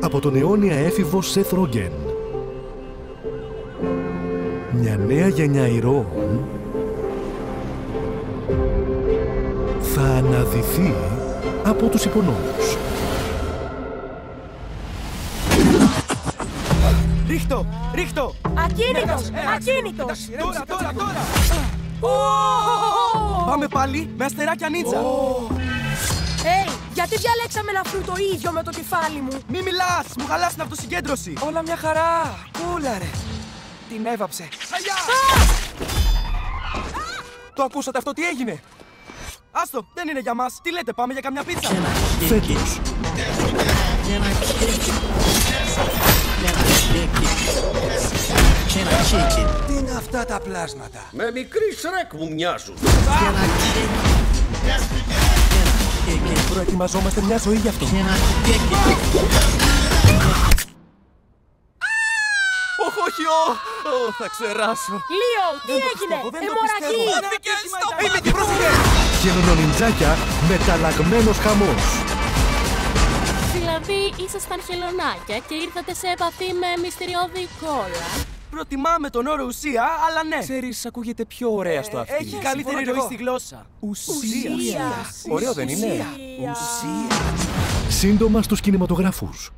από τον αιώνια έφηβο Σεθ Ρόγκεν. Μια νέα γενιά ηρώων θα αναδυθεί από τους υπονόμους. Ρίχτω! Ρίχτω! Ακίνητος! Ακίνητος! Τώρα, τώρα, τώρα! Πάμε πάλι με αστεράκια νίτσα! Hey, γιατί διαλέξαμε ένα φρούτο ίδιο με το κεφάλι μου. Μη μιλάς! Μου χαλάς την αυτοσυγκέντρωση! Όλα μια χαρά! Κούλα ρε! Την έβαψε. Το ακούσατε αυτό τι έγινε! Άστο, δεν είναι για μας! Τι λέτε, πάμε για καμιά πίτσα! Φέτος, Τι είναι αυτά τα πλάσματα! Με μικρή σρέκ μου μοιάζουν. Προετοιμαζόμαστε μια ζωή γι' αυτό. Όχι, όχι, ω! Ω, θα ξεράσω. Λίο, τι Δεν το έγινε, πιστεύω, δεν το αιμορραγή. πιστεύω. Είμαι τι πρόσεχε! χελωνονιντζάκια, μεταλλαγμένος χαμός. Δηλαδή, ήσασταν χελωνάκια και ήρθατε σε επαφή με μυστηριώδη κόλλα. Προτιμάμε τον όρο ουσία, αλλά ναι! Ξέρεις, ακούγεται πιο ωραία στο αυτή. Έχει καλύτερη ροή στη γλώσσα. Ουσία. Ωραίο δεν είναι; Ουσία. Ουσία. Σύντομα στους κινηματογράφους.